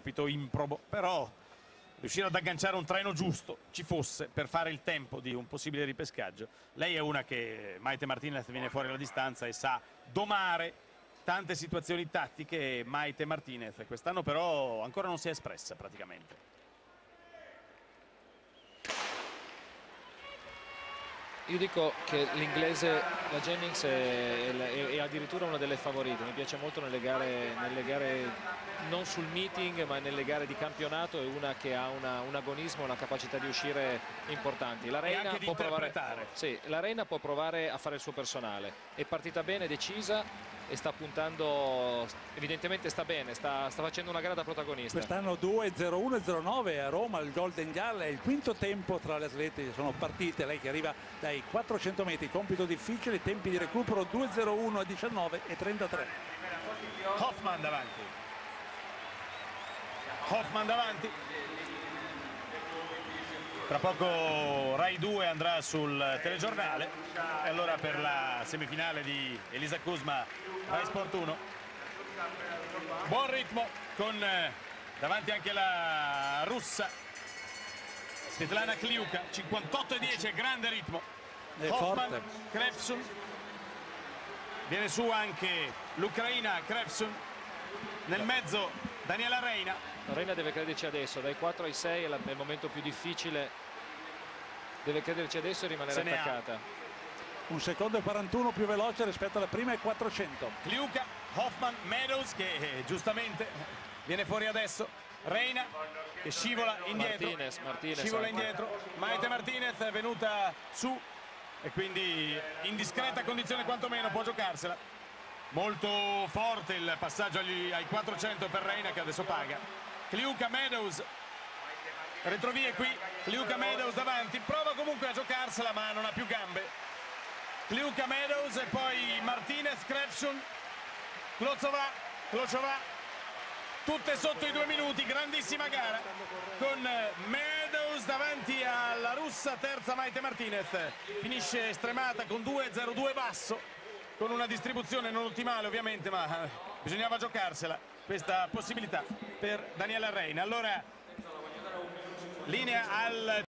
compito improbo, però riuscire ad agganciare un treno giusto ci fosse per fare il tempo di un possibile ripescaggio. Lei è una che Maite Martinez viene fuori alla distanza e sa domare tante situazioni tattiche Maite Martinez quest'anno però ancora non si è espressa praticamente. Io dico che l'inglese, la Jennings è, è, è, addirittura una delle favorite, mi piace molto nelle gare, nelle gare, non sul meeting ma nelle gare di campionato, è una che ha una, un agonismo, una capacità di uscire importanti. La Reina, può provare, sì, la Reina può provare a fare il suo personale, è partita bene, decisa, e sta puntando, evidentemente sta bene, sta, sta facendo una gara da protagonista. Quest'anno 2-0-1-0-9 a Roma, il Golden Gall è il quinto tempo tra le atlete che sono partite, lei che arriva dai 400 metri, compito difficile, tempi di recupero 2-0-1 a 19 e 33. Hoffman davanti. Hoffman davanti. Tra poco Rai 2 andrà sul telegiornale e allora per la semifinale di Elisa Kuzma Rai Sport 1. Buon ritmo con eh, davanti anche la russa Svetlana Kliuka, 58 e 10, grande ritmo. Hoffman, Krepsun. Viene su anche l'Ucraina Krepsun. Nel mezzo Daniela Reina. Reina deve crederci adesso, dai 4 ai 6 è il momento più difficile. Deve crederci adesso e rimanere attaccata. Un secondo e 41 più veloce rispetto alla prima e 400. Kliuka, Hoffman, Meadows che eh, giustamente viene fuori adesso. Reina che scivola indietro. Martinez, Martinez scivola indietro. Maite Martinez è venuta su e quindi in discreta condizione quantomeno può giocarsela. Molto forte il passaggio agli, ai 400 per Reina che adesso paga. Kliuka Meadows retrovie qui. Kliuka Meadows davanti. Prova comunque a giocarsela ma non ha più gambe. Kliuka Meadows e poi Martinez, Krepshun, Klozova, Klozova. Tutte sotto i due minuti, grandissima gara con Meadows davanti alla russa terza Maite Martinez. Finisce stremata con 2-0-2 basso con una distribuzione non ottimale ovviamente ma eh, bisognava giocarsela questa possibilità per Daniela Reina allora linea al